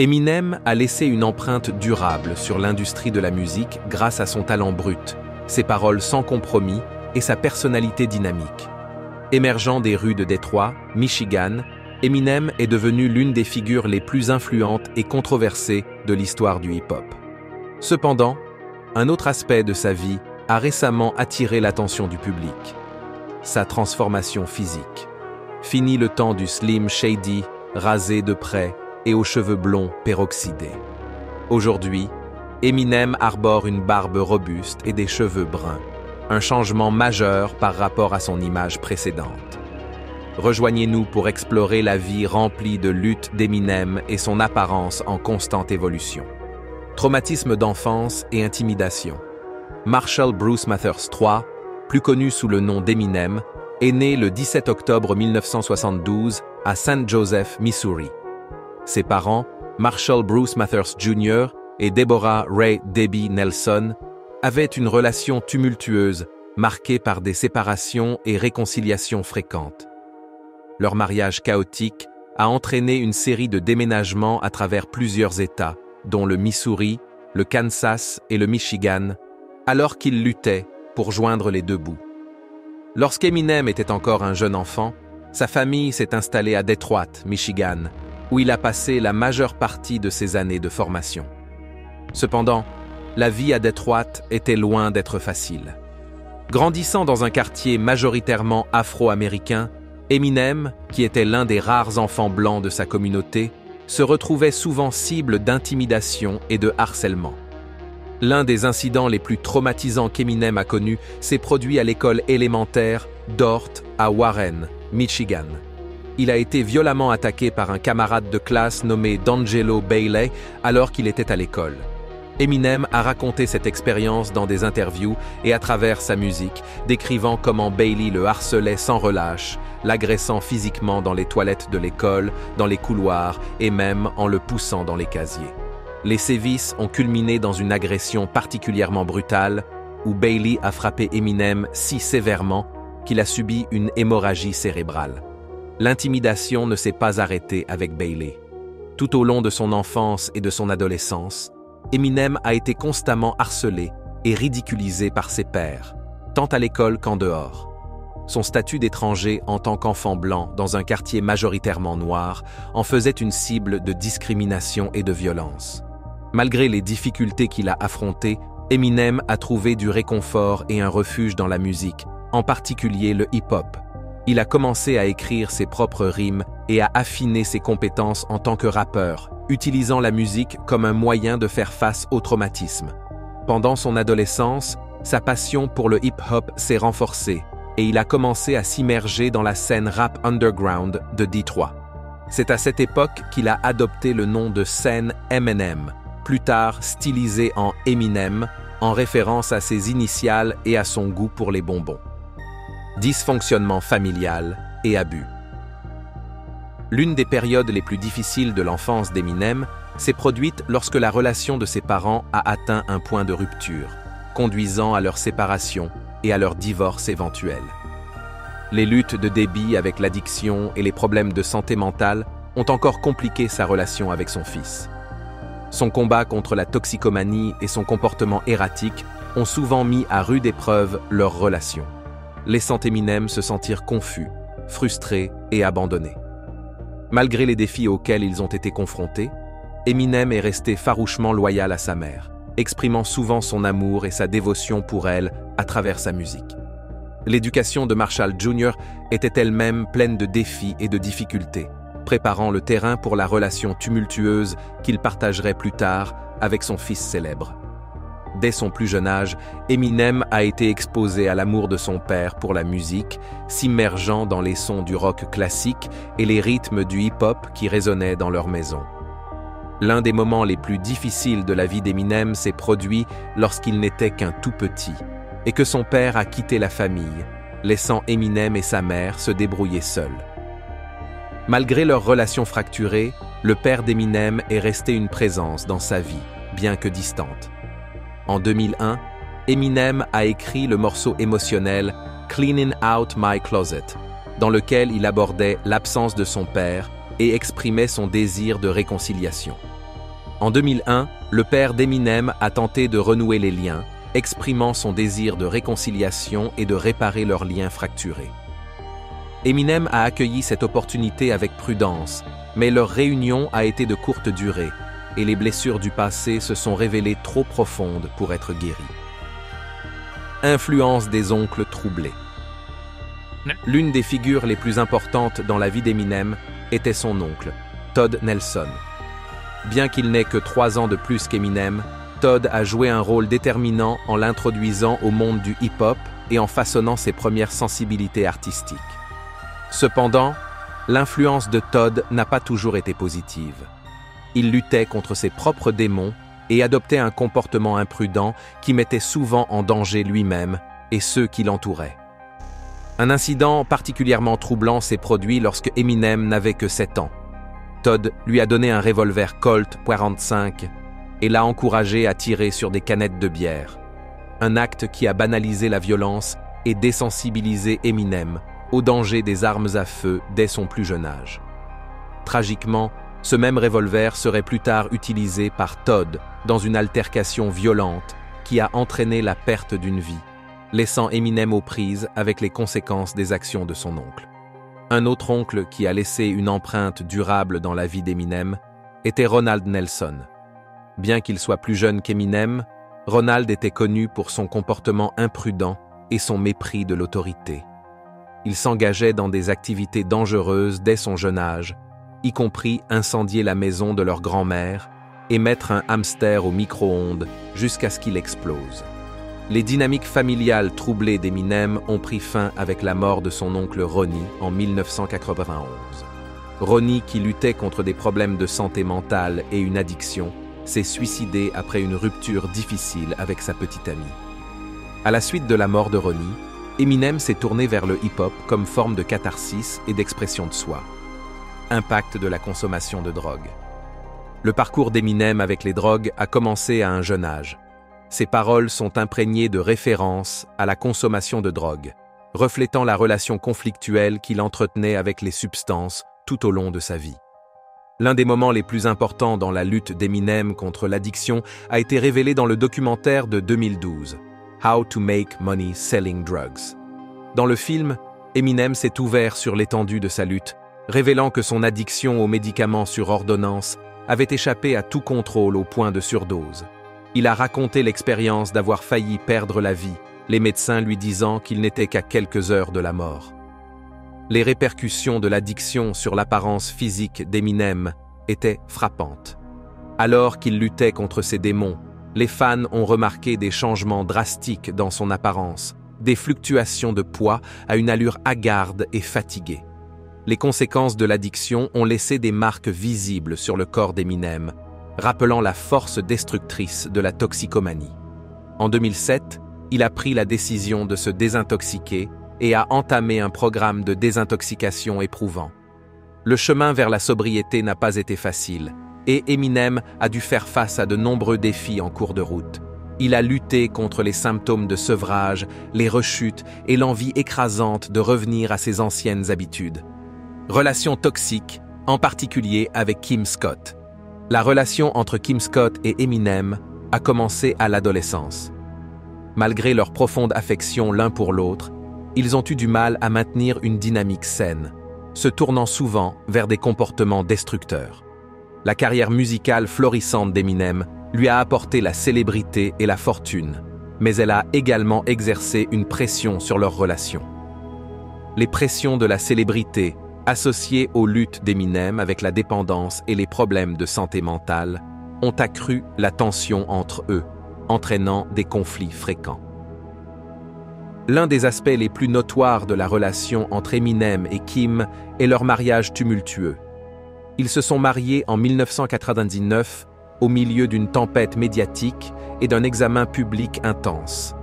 Eminem a laissé une empreinte durable sur l'industrie de la musique grâce à son talent brut, ses paroles sans compromis et sa personnalité dynamique. Émergeant des rues de Détroit, Michigan, Eminem est devenu l'une des figures les plus influentes et controversées de l'histoire du hip-hop. Cependant, un autre aspect de sa vie a récemment attiré l'attention du public. Sa transformation physique. Fini le temps du slim shady, rasé de près et aux cheveux blonds peroxydés. Aujourd'hui, Eminem arbore une barbe robuste et des cheveux bruns, un changement majeur par rapport à son image précédente. Rejoignez-nous pour explorer la vie remplie de luttes d'Eminem et son apparence en constante évolution. Traumatisme d'enfance et intimidation. Marshall Bruce Mathers III, plus connu sous le nom d'Eminem, est né le 17 octobre 1972 à St. Joseph, Missouri. Ses parents, Marshall Bruce Mathers Jr. et Deborah Ray Debbie Nelson, avaient une relation tumultueuse marquée par des séparations et réconciliations fréquentes. Leur mariage chaotique a entraîné une série de déménagements à travers plusieurs États, dont le Missouri, le Kansas et le Michigan, alors qu'ils luttaient pour joindre les deux bouts. Lorsqu'Eminem était encore un jeune enfant, sa famille s'est installée à Detroit, Michigan, où il a passé la majeure partie de ses années de formation. Cependant, la vie à Détroit était loin d'être facile. Grandissant dans un quartier majoritairement afro-américain, Eminem, qui était l'un des rares enfants blancs de sa communauté, se retrouvait souvent cible d'intimidation et de harcèlement. L'un des incidents les plus traumatisants qu'Eminem a connu s'est produit à l'école élémentaire d'Ort à Warren, Michigan il a été violemment attaqué par un camarade de classe nommé D'Angelo Bailey alors qu'il était à l'école. Eminem a raconté cette expérience dans des interviews et à travers sa musique, décrivant comment Bailey le harcelait sans relâche, l'agressant physiquement dans les toilettes de l'école, dans les couloirs et même en le poussant dans les casiers. Les sévices ont culminé dans une agression particulièrement brutale où Bailey a frappé Eminem si sévèrement qu'il a subi une hémorragie cérébrale. L'intimidation ne s'est pas arrêtée avec Bailey. Tout au long de son enfance et de son adolescence, Eminem a été constamment harcelé et ridiculisé par ses pairs, tant à l'école qu'en dehors. Son statut d'étranger en tant qu'enfant blanc dans un quartier majoritairement noir en faisait une cible de discrimination et de violence. Malgré les difficultés qu'il a affrontées, Eminem a trouvé du réconfort et un refuge dans la musique, en particulier le hip-hop, il a commencé à écrire ses propres rimes et à affiner ses compétences en tant que rappeur, utilisant la musique comme un moyen de faire face au traumatisme. Pendant son adolescence, sa passion pour le hip-hop s'est renforcée et il a commencé à s'immerger dans la scène rap underground de Detroit. C'est à cette époque qu'il a adopté le nom de scène Eminem, plus tard stylisé en Eminem, en référence à ses initiales et à son goût pour les bonbons dysfonctionnement familial et abus. L'une des périodes les plus difficiles de l'enfance d'Eminem s'est produite lorsque la relation de ses parents a atteint un point de rupture, conduisant à leur séparation et à leur divorce éventuel. Les luttes de débit avec l'addiction et les problèmes de santé mentale ont encore compliqué sa relation avec son fils. Son combat contre la toxicomanie et son comportement erratique ont souvent mis à rude épreuve leur relation laissant Eminem se sentir confus, frustré et abandonné. Malgré les défis auxquels ils ont été confrontés, Eminem est resté farouchement loyal à sa mère, exprimant souvent son amour et sa dévotion pour elle à travers sa musique. L'éducation de Marshall Jr. était elle-même pleine de défis et de difficultés, préparant le terrain pour la relation tumultueuse qu'il partagerait plus tard avec son fils célèbre. Dès son plus jeune âge, Eminem a été exposé à l'amour de son père pour la musique, s'immergeant dans les sons du rock classique et les rythmes du hip-hop qui résonnaient dans leur maison. L'un des moments les plus difficiles de la vie d'Eminem s'est produit lorsqu'il n'était qu'un tout petit et que son père a quitté la famille, laissant Eminem et sa mère se débrouiller seuls. Malgré leur relation fracturée, le père d'Eminem est resté une présence dans sa vie, bien que distante. En 2001, Eminem a écrit le morceau émotionnel Cleaning Out My Closet, dans lequel il abordait l'absence de son père et exprimait son désir de réconciliation. En 2001, le père d'Eminem a tenté de renouer les liens, exprimant son désir de réconciliation et de réparer leurs liens fracturés. Eminem a accueilli cette opportunité avec prudence, mais leur réunion a été de courte durée, et les blessures du passé se sont révélées trop profondes pour être guéries. Influence des oncles troublés. L'une des figures les plus importantes dans la vie d'Eminem était son oncle, Todd Nelson. Bien qu'il n'ait que trois ans de plus qu'Eminem, Todd a joué un rôle déterminant en l'introduisant au monde du hip-hop et en façonnant ses premières sensibilités artistiques. Cependant, l'influence de Todd n'a pas toujours été positive. Il luttait contre ses propres démons et adoptait un comportement imprudent qui mettait souvent en danger lui-même et ceux qui l'entouraient. Un incident particulièrement troublant s'est produit lorsque Eminem n'avait que 7 ans. Todd lui a donné un revolver Colt 45 et l'a encouragé à tirer sur des canettes de bière. Un acte qui a banalisé la violence et désensibilisé Eminem au danger des armes à feu dès son plus jeune âge. Tragiquement, ce même revolver serait plus tard utilisé par Todd dans une altercation violente qui a entraîné la perte d'une vie, laissant Eminem aux prises avec les conséquences des actions de son oncle. Un autre oncle qui a laissé une empreinte durable dans la vie d'Eminem était Ronald Nelson. Bien qu'il soit plus jeune qu'Eminem, Ronald était connu pour son comportement imprudent et son mépris de l'autorité. Il s'engageait dans des activités dangereuses dès son jeune âge, y compris incendier la maison de leur grand-mère et mettre un hamster au micro-ondes jusqu'à ce qu'il explose. Les dynamiques familiales troublées d'Eminem ont pris fin avec la mort de son oncle Ronnie en 1991. Ronnie, qui luttait contre des problèmes de santé mentale et une addiction, s'est suicidé après une rupture difficile avec sa petite amie. À la suite de la mort de Ronnie, Eminem s'est tourné vers le hip-hop comme forme de catharsis et d'expression de soi. Impact de la consommation de drogue. Le parcours d'Eminem avec les drogues a commencé à un jeune âge. Ses paroles sont imprégnées de références à la consommation de drogue, reflétant la relation conflictuelle qu'il entretenait avec les substances tout au long de sa vie. L'un des moments les plus importants dans la lutte d'Eminem contre l'addiction a été révélé dans le documentaire de 2012, How to Make Money Selling Drugs. Dans le film, Eminem s'est ouvert sur l'étendue de sa lutte, révélant que son addiction aux médicaments sur ordonnance avait échappé à tout contrôle au point de surdose. Il a raconté l'expérience d'avoir failli perdre la vie, les médecins lui disant qu'il n'était qu'à quelques heures de la mort. Les répercussions de l'addiction sur l'apparence physique d'Eminem étaient frappantes. Alors qu'il luttait contre ses démons, les fans ont remarqué des changements drastiques dans son apparence, des fluctuations de poids à une allure hagarde et fatiguée. Les conséquences de l'addiction ont laissé des marques visibles sur le corps d'Eminem, rappelant la force destructrice de la toxicomanie. En 2007, il a pris la décision de se désintoxiquer et a entamé un programme de désintoxication éprouvant. Le chemin vers la sobriété n'a pas été facile, et Eminem a dû faire face à de nombreux défis en cours de route. Il a lutté contre les symptômes de sevrage, les rechutes et l'envie écrasante de revenir à ses anciennes habitudes. Relations toxiques, en particulier avec Kim Scott, la relation entre Kim Scott et Eminem a commencé à l'adolescence. Malgré leur profonde affection l'un pour l'autre, ils ont eu du mal à maintenir une dynamique saine, se tournant souvent vers des comportements destructeurs. La carrière musicale florissante d'Eminem lui a apporté la célébrité et la fortune, mais elle a également exercé une pression sur leur relation. Les pressions de la célébrité associés aux luttes d'Eminem avec la dépendance et les problèmes de santé mentale, ont accru la tension entre eux, entraînant des conflits fréquents. L'un des aspects les plus notoires de la relation entre Eminem et Kim est leur mariage tumultueux. Ils se sont mariés en 1999 au milieu d'une tempête médiatique et d'un examen public intense.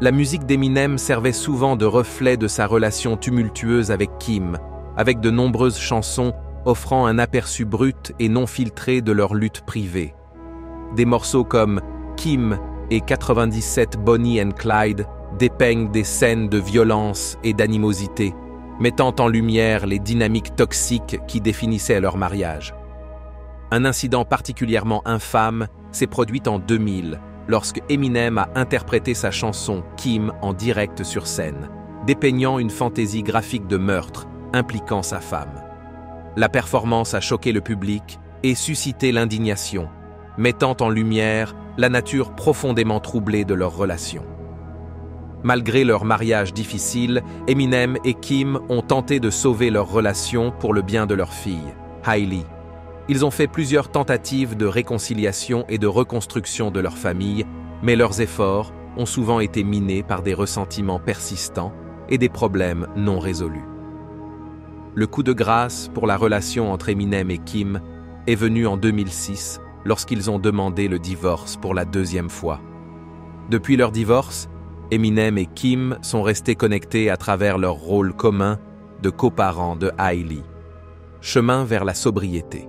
La musique d'Eminem servait souvent de reflet de sa relation tumultueuse avec Kim, avec de nombreuses chansons offrant un aperçu brut et non filtré de leur lutte privée. Des morceaux comme Kim et 97 Bonnie and Clyde dépeignent des scènes de violence et d'animosité, mettant en lumière les dynamiques toxiques qui définissaient leur mariage. Un incident particulièrement infâme s'est produit en 2000, lorsque Eminem a interprété sa chanson Kim en direct sur scène, dépeignant une fantaisie graphique de meurtre impliquant sa femme. La performance a choqué le public et suscité l'indignation, mettant en lumière la nature profondément troublée de leur relation. Malgré leur mariage difficile, Eminem et Kim ont tenté de sauver leur relation pour le bien de leur fille, Hailey. Ils ont fait plusieurs tentatives de réconciliation et de reconstruction de leur famille, mais leurs efforts ont souvent été minés par des ressentiments persistants et des problèmes non résolus. Le coup de grâce pour la relation entre Eminem et Kim est venu en 2006 lorsqu'ils ont demandé le divorce pour la deuxième fois. Depuis leur divorce, Eminem et Kim sont restés connectés à travers leur rôle commun de coparents de Hailey. Chemin vers la sobriété.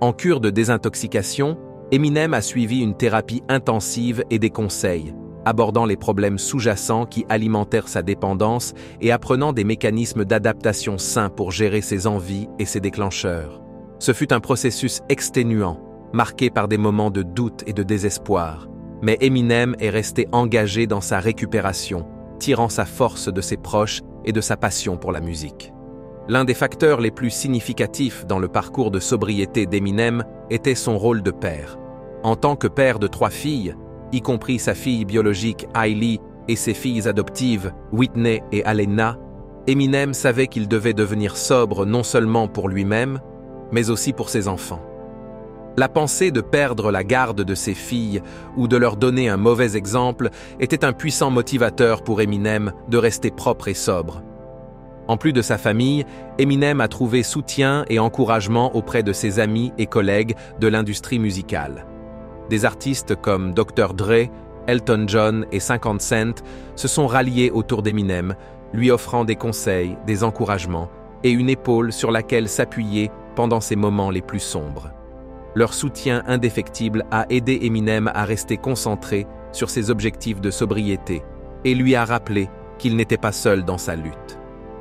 En cure de désintoxication, Eminem a suivi une thérapie intensive et des conseils, abordant les problèmes sous-jacents qui alimentèrent sa dépendance et apprenant des mécanismes d'adaptation sains pour gérer ses envies et ses déclencheurs. Ce fut un processus exténuant, marqué par des moments de doute et de désespoir, mais Eminem est resté engagé dans sa récupération, tirant sa force de ses proches et de sa passion pour la musique. L'un des facteurs les plus significatifs dans le parcours de sobriété d'Eminem était son rôle de père. En tant que père de trois filles, y compris sa fille biologique Hailey et ses filles adoptives Whitney et Alena, Eminem savait qu'il devait devenir sobre non seulement pour lui-même, mais aussi pour ses enfants. La pensée de perdre la garde de ses filles ou de leur donner un mauvais exemple était un puissant motivateur pour Eminem de rester propre et sobre. En plus de sa famille, Eminem a trouvé soutien et encouragement auprès de ses amis et collègues de l'industrie musicale. Des artistes comme Dr. Dre, Elton John et 50 Cent se sont ralliés autour d'Eminem, lui offrant des conseils, des encouragements et une épaule sur laquelle s'appuyer pendant ses moments les plus sombres. Leur soutien indéfectible a aidé Eminem à rester concentré sur ses objectifs de sobriété et lui a rappelé qu'il n'était pas seul dans sa lutte.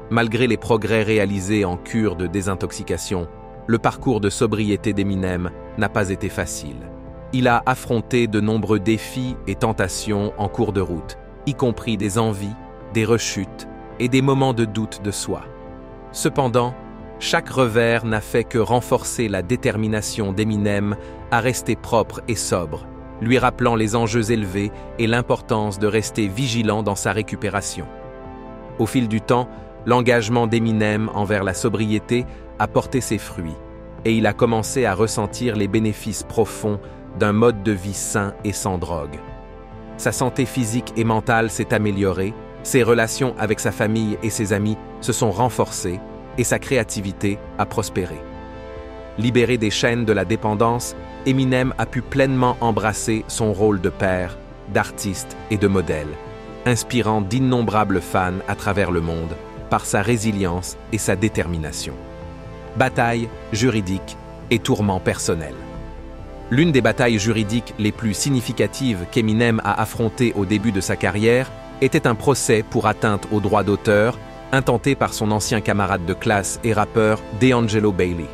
Malgré les progrès réalisés en cure de désintoxication, le parcours de sobriété d'Eminem n'a pas été facile. Il a affronté de nombreux défis et tentations en cours de route, y compris des envies, des rechutes et des moments de doute de soi. Cependant, chaque revers n'a fait que renforcer la détermination d'Eminem à rester propre et sobre, lui rappelant les enjeux élevés et l'importance de rester vigilant dans sa récupération. Au fil du temps, l'engagement d'Eminem envers la sobriété a porté ses fruits, et il a commencé à ressentir les bénéfices profonds d'un mode de vie sain et sans drogue. Sa santé physique et mentale s'est améliorée, ses relations avec sa famille et ses amis se sont renforcées, et sa créativité a prospéré. Libéré des chaînes de la dépendance, Eminem a pu pleinement embrasser son rôle de père, d'artiste et de modèle, inspirant d'innombrables fans à travers le monde par sa résilience et sa détermination. Bataille, juridique et tourments personnels. L'une des batailles juridiques les plus significatives qu'Eminem a affrontées au début de sa carrière était un procès pour atteinte aux droits d'auteur intenté par son ancien camarade de classe et rappeur D'Angelo Bailey.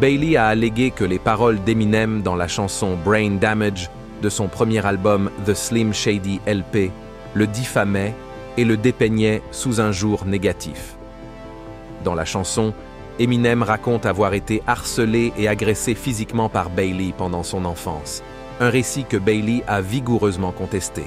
Bailey a allégué que les paroles d'Eminem dans la chanson Brain Damage de son premier album The Slim Shady LP le diffamaient et le dépeignaient sous un jour négatif. Dans la chanson, Eminem raconte avoir été harcelé et agressé physiquement par Bailey pendant son enfance, un récit que Bailey a vigoureusement contesté.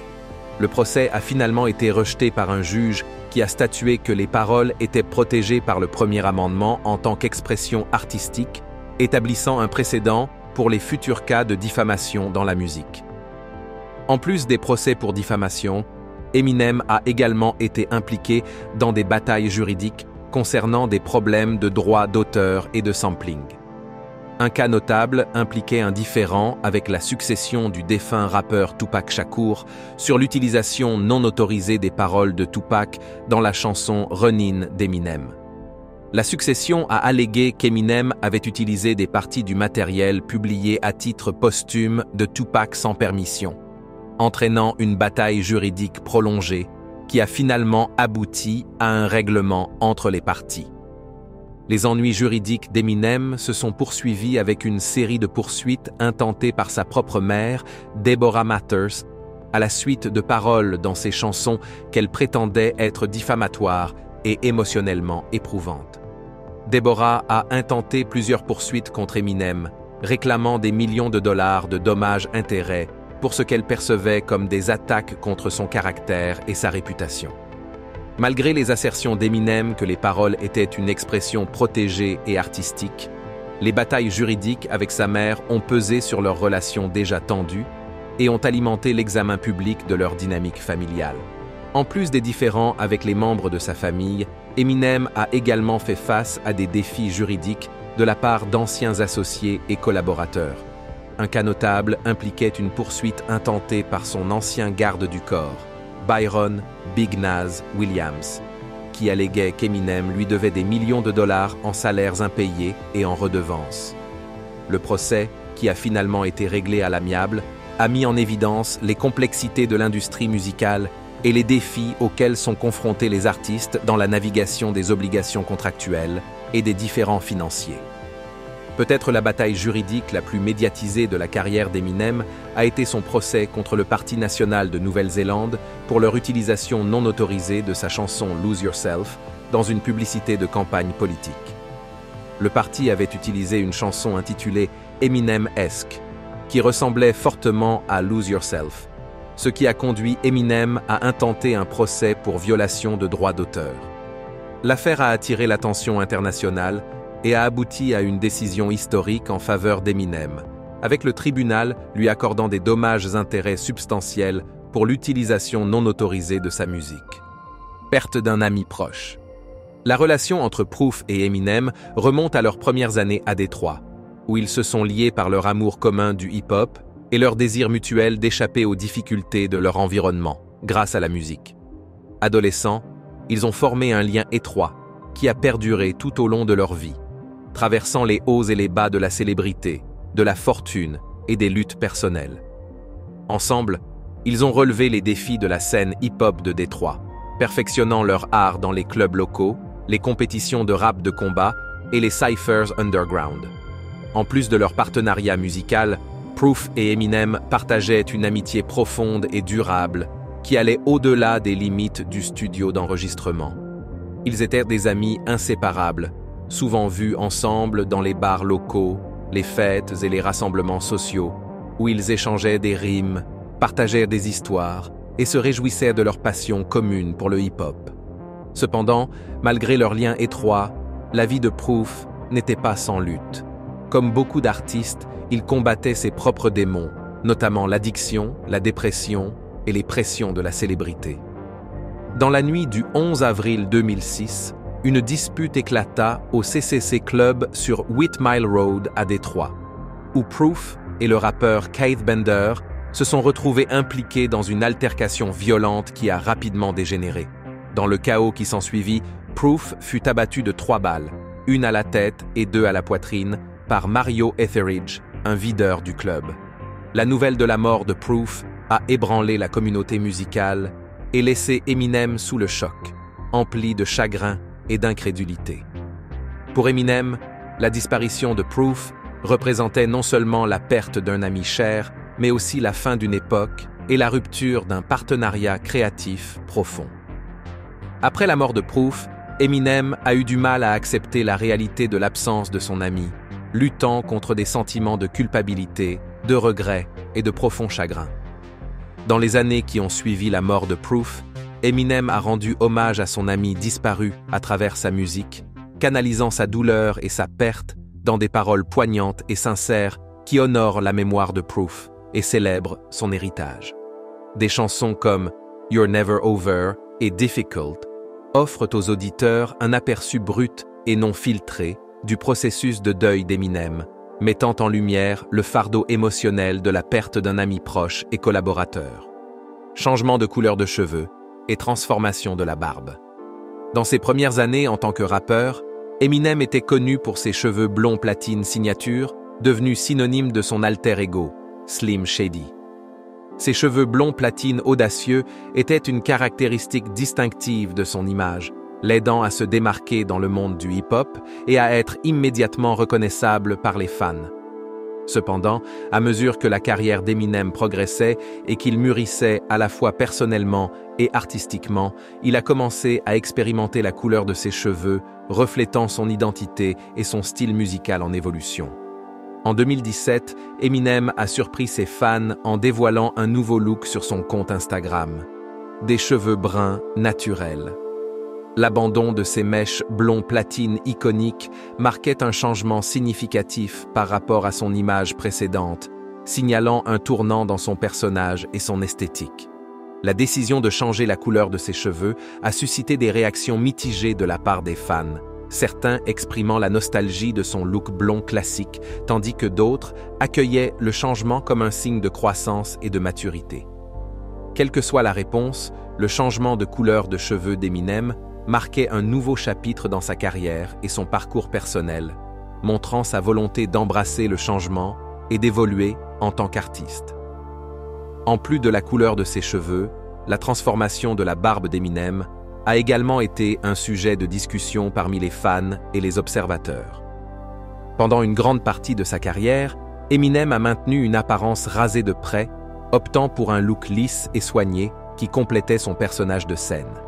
Le procès a finalement été rejeté par un juge qui a statué que les paroles étaient protégées par le premier amendement en tant qu'expression artistique, établissant un précédent pour les futurs cas de diffamation dans la musique. En plus des procès pour diffamation, Eminem a également été impliqué dans des batailles juridiques concernant des problèmes de droit d'auteur et de sampling. Un cas notable impliquait un différend avec la succession du défunt rappeur Tupac Shakur sur l'utilisation non autorisée des paroles de Tupac dans la chanson Runnin d'Eminem. La succession a allégué qu'Eminem avait utilisé des parties du matériel publié à titre posthume de Tupac sans permission, entraînant une bataille juridique prolongée qui a finalement abouti à un règlement entre les parties. Les ennuis juridiques d'Eminem se sont poursuivis avec une série de poursuites intentées par sa propre mère, Deborah Matters, à la suite de paroles dans ses chansons qu'elle prétendait être diffamatoires et émotionnellement éprouvantes. Deborah a intenté plusieurs poursuites contre Eminem, réclamant des millions de dollars de dommages-intérêts pour ce qu'elle percevait comme des attaques contre son caractère et sa réputation. Malgré les assertions d'Eminem que les paroles étaient une expression protégée et artistique, les batailles juridiques avec sa mère ont pesé sur leur relation déjà tendue et ont alimenté l'examen public de leur dynamique familiale. En plus des différends avec les membres de sa famille, Eminem a également fait face à des défis juridiques de la part d'anciens associés et collaborateurs. Un cas notable impliquait une poursuite intentée par son ancien garde du corps, Byron Big Naz Williams, qui alléguait qu'Eminem lui devait des millions de dollars en salaires impayés et en redevances. Le procès, qui a finalement été réglé à l'amiable, a mis en évidence les complexités de l'industrie musicale et les défis auxquels sont confrontés les artistes dans la navigation des obligations contractuelles et des différents financiers. Peut-être la bataille juridique la plus médiatisée de la carrière d'Eminem a été son procès contre le Parti national de Nouvelle-Zélande pour leur utilisation non autorisée de sa chanson Lose Yourself dans une publicité de campagne politique. Le parti avait utilisé une chanson intitulée Eminem-esque, qui ressemblait fortement à Lose Yourself, ce qui a conduit Eminem à intenter un procès pour violation de droits d'auteur. L'affaire a attiré l'attention internationale et a abouti à une décision historique en faveur d'Eminem, avec le tribunal lui accordant des dommages-intérêts substantiels pour l'utilisation non autorisée de sa musique. Perte d'un ami proche. La relation entre Proof et Eminem remonte à leurs premières années à Détroit, où ils se sont liés par leur amour commun du hip-hop et leur désir mutuel d'échapper aux difficultés de leur environnement grâce à la musique. Adolescents, ils ont formé un lien étroit qui a perduré tout au long de leur vie traversant les hauts et les bas de la célébrité, de la fortune et des luttes personnelles. Ensemble, ils ont relevé les défis de la scène hip-hop de Détroit, perfectionnant leur art dans les clubs locaux, les compétitions de rap de combat et les cyphers underground. En plus de leur partenariat musical, Proof et Eminem partageaient une amitié profonde et durable qui allait au-delà des limites du studio d'enregistrement. Ils étaient des amis inséparables souvent vus ensemble dans les bars locaux, les fêtes et les rassemblements sociaux, où ils échangeaient des rimes, partageaient des histoires et se réjouissaient de leur passion commune pour le hip-hop. Cependant, malgré leur lien étroit, la vie de Proof n'était pas sans lutte. Comme beaucoup d'artistes, il combattait ses propres démons, notamment l'addiction, la dépression et les pressions de la célébrité. Dans la nuit du 11 avril 2006, une dispute éclata au CCC Club sur Whit Mile Road à Détroit, où Proof et le rappeur Keith Bender se sont retrouvés impliqués dans une altercation violente qui a rapidement dégénéré. Dans le chaos qui s'ensuivit, Proof fut abattu de trois balles, une à la tête et deux à la poitrine, par Mario Etheridge, un videur du club. La nouvelle de la mort de Proof a ébranlé la communauté musicale et laissé Eminem sous le choc, empli de chagrin et d'incrédulité. Pour Eminem, la disparition de Proof représentait non seulement la perte d'un ami cher, mais aussi la fin d'une époque et la rupture d'un partenariat créatif profond. Après la mort de Proof, Eminem a eu du mal à accepter la réalité de l'absence de son ami, luttant contre des sentiments de culpabilité, de regret et de profond chagrin. Dans les années qui ont suivi la mort de Proof, Eminem a rendu hommage à son ami disparu à travers sa musique, canalisant sa douleur et sa perte dans des paroles poignantes et sincères qui honorent la mémoire de Proof et célèbrent son héritage. Des chansons comme You're Never Over et Difficult offrent aux auditeurs un aperçu brut et non filtré du processus de deuil d'Eminem, mettant en lumière le fardeau émotionnel de la perte d'un ami proche et collaborateur. Changement de couleur de cheveux, et transformation de la barbe. Dans ses premières années en tant que rappeur, Eminem était connu pour ses cheveux blonds platine signature, devenus synonymes de son alter ego, Slim Shady. Ses cheveux blonds platine audacieux étaient une caractéristique distinctive de son image, l'aidant à se démarquer dans le monde du hip-hop et à être immédiatement reconnaissable par les fans. Cependant, à mesure que la carrière d'Eminem progressait et qu'il mûrissait à la fois personnellement et artistiquement, il a commencé à expérimenter la couleur de ses cheveux, reflétant son identité et son style musical en évolution. En 2017, Eminem a surpris ses fans en dévoilant un nouveau look sur son compte Instagram. Des cheveux bruns naturels. L'abandon de ses mèches blond platine iconiques marquait un changement significatif par rapport à son image précédente, signalant un tournant dans son personnage et son esthétique. La décision de changer la couleur de ses cheveux a suscité des réactions mitigées de la part des fans, certains exprimant la nostalgie de son look blond classique, tandis que d'autres accueillaient le changement comme un signe de croissance et de maturité. Quelle que soit la réponse, le changement de couleur de cheveux d'Eminem marquait un nouveau chapitre dans sa carrière et son parcours personnel, montrant sa volonté d'embrasser le changement et d'évoluer en tant qu'artiste. En plus de la couleur de ses cheveux, la transformation de la barbe d'Eminem a également été un sujet de discussion parmi les fans et les observateurs. Pendant une grande partie de sa carrière, Eminem a maintenu une apparence rasée de près, optant pour un look lisse et soigné qui complétait son personnage de scène.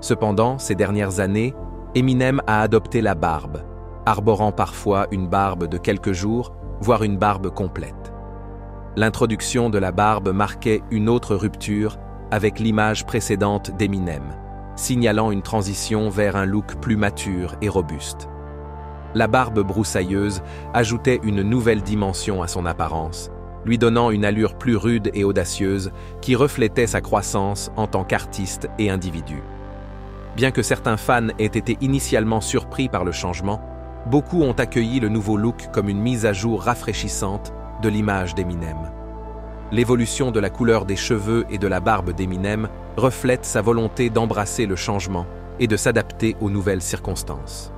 Cependant, ces dernières années, Eminem a adopté la barbe, arborant parfois une barbe de quelques jours, voire une barbe complète. L'introduction de la barbe marquait une autre rupture avec l'image précédente d'Eminem, signalant une transition vers un look plus mature et robuste. La barbe broussailleuse ajoutait une nouvelle dimension à son apparence, lui donnant une allure plus rude et audacieuse qui reflétait sa croissance en tant qu'artiste et individu. Bien que certains fans aient été initialement surpris par le changement, beaucoup ont accueilli le nouveau look comme une mise à jour rafraîchissante de l'image d'Eminem. L'évolution de la couleur des cheveux et de la barbe d'Eminem reflète sa volonté d'embrasser le changement et de s'adapter aux nouvelles circonstances.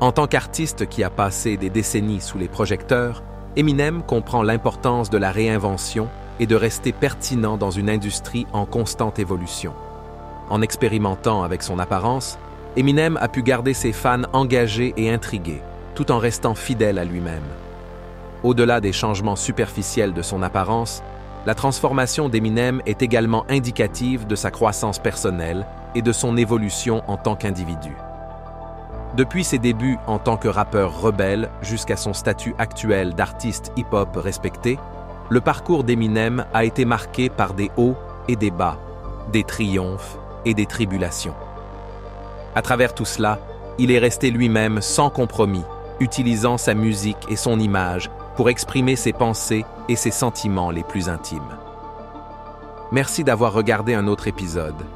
En tant qu'artiste qui a passé des décennies sous les projecteurs, Eminem comprend l'importance de la réinvention et de rester pertinent dans une industrie en constante évolution. En expérimentant avec son apparence, Eminem a pu garder ses fans engagés et intrigués, tout en restant fidèle à lui-même. Au-delà des changements superficiels de son apparence, la transformation d'Eminem est également indicative de sa croissance personnelle et de son évolution en tant qu'individu. Depuis ses débuts en tant que rappeur rebelle jusqu'à son statut actuel d'artiste hip-hop respecté, le parcours d'Eminem a été marqué par des hauts et des bas, des triomphes et des tribulations. À travers tout cela, il est resté lui-même sans compromis, utilisant sa musique et son image pour exprimer ses pensées et ses sentiments les plus intimes. Merci d'avoir regardé un autre épisode.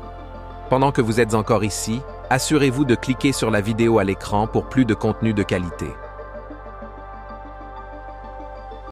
Pendant que vous êtes encore ici, assurez-vous de cliquer sur la vidéo à l'écran pour plus de contenu de qualité.